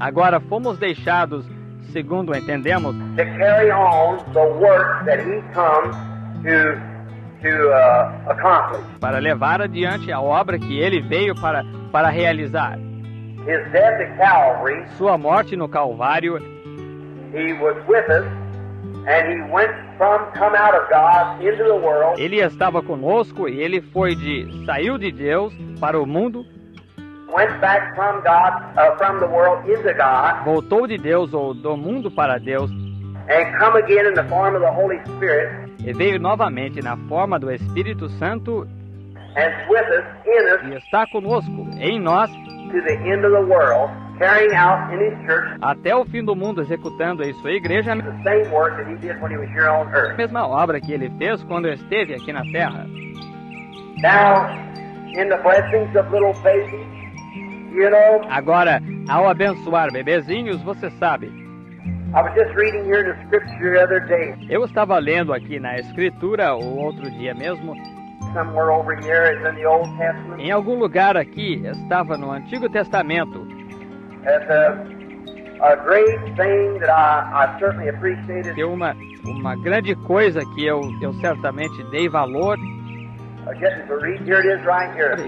Agora fomos deixados, segundo entendemos, to carry on the work that he comes to to uh, accomplish. para levar adiante a obra que ele veio para, para realizar. His death at Calvary, Sua morte no Calvário, he was with us, and he went from come out of God into the world, ele estava conosco e ele foi de saiu de Deus para o mundo, voltou de Deus ou do mundo para Deus e veio novamente na forma do Espírito Santo e está conosco, em nós, até o fim do mundo, executando em sua igreja a mesma obra que ele fez quando esteve aqui na terra. Now, in the blessings of little babies, Agora, ao abençoar bebezinhos, você sabe, eu estava lendo aqui na Escritura, o outro dia mesmo, em algum lugar aqui, estava no Antigo Testamento, uh, que uma, uma grande coisa que eu, eu certamente dei valor.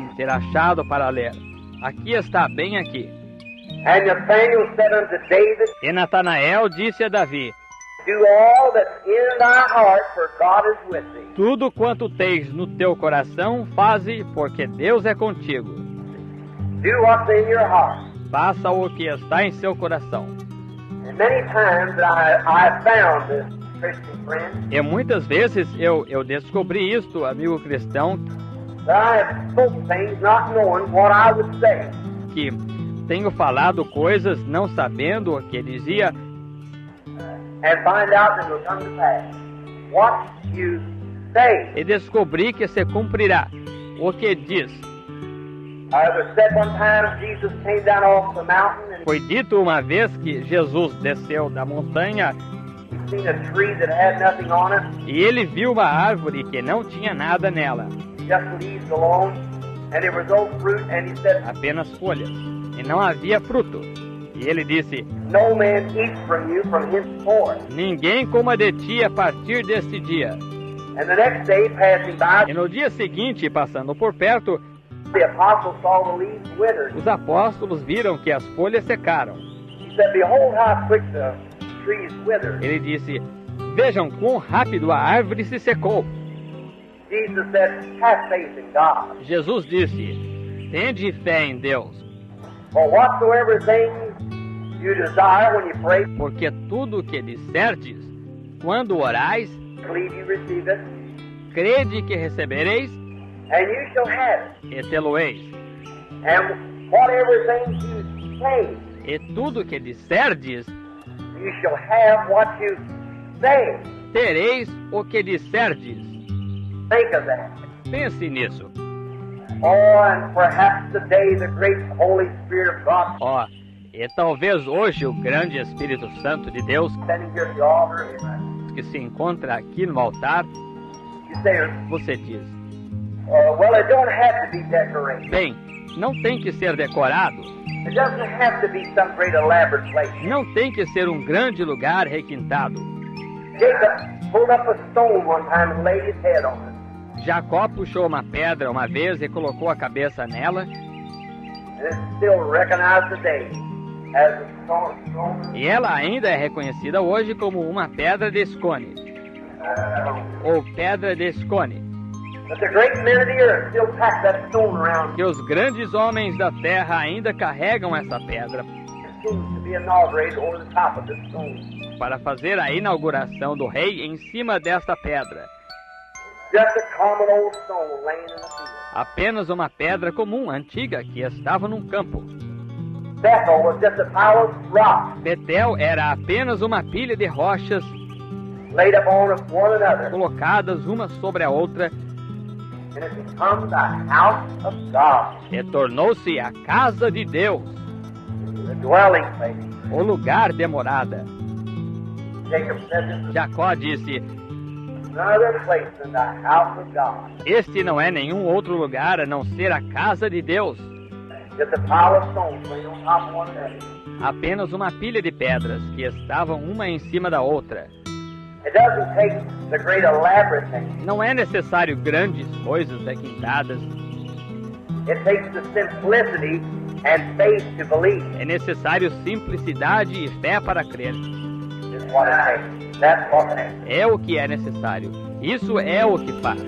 Uh, ter achado para ler. Aqui está, bem aqui. David, E Natanael disse a Davi. Tudo quanto tens no teu coração, faze, porque Deus é contigo. Faça o que está em seu coração. E muitas vezes eu, eu descobri isto, amigo cristão, que tenho falado coisas não sabendo o que dizia. E descobri que se cumprirá o que diz. Uh, Foi dito uma vez que Jesus desceu da montanha e ele viu uma árvore que não tinha nada nela, just leaves alone, and there was no fruit, and he said, apenas folhas, e não havia fruto. E ele disse: No man eats from you from henceforth. Ninguém coma de ti a partir deste dia. And the next day, passing by, E no dia seguinte, passando por perto, the apostles saw the leaves withered. os apóstolos viram que as folhas secaram. He said, Behold how quick the trees wither. Ele disse: Vejam quão rápido a árvore se secou. Jesus disse: Tende fé em Deus, porque tudo o que disserdes, quando orais, crede que recebereis and you shall have it. e tê-lo-eis. E tudo que disserdes, tereis o que disserdes. Think of that. Pense nisso. Oh, and perhaps today the great Holy Spirit of God Ó, e talvez hoje o grande Espírito Santo de Deus, que se encontra aqui no altar, você diz: uh. Bem, não tem que ser decorado, não tem que ser um grande lugar requintado. Jacob pulled up a stone one time and laid his head on it. Jacó puxou uma pedra uma vez e colocou a cabeça nela, e ela ainda é reconhecida hoje como uma pedra de escone, uh, ou pedra de escone, que os grandes homens da terra ainda carregam essa pedra para fazer a inauguração do rei em cima desta pedra. Apenas uma pedra comum, antiga, que estava num campo. Betel era apenas uma pilha de rochas colocadas uma sobre a outra. E tornou-se a casa de Deus, o lugar de morada. Jacó disse: Este não é nenhum outro lugar a não ser a casa de Deus. Apenas uma pilha de pedras que estavam uma em cima da outra. Não é necessário grandes coisas requintadas, é necessário simplicidade e fé para crer. It is. É o que é necessário. Isso é o que faz.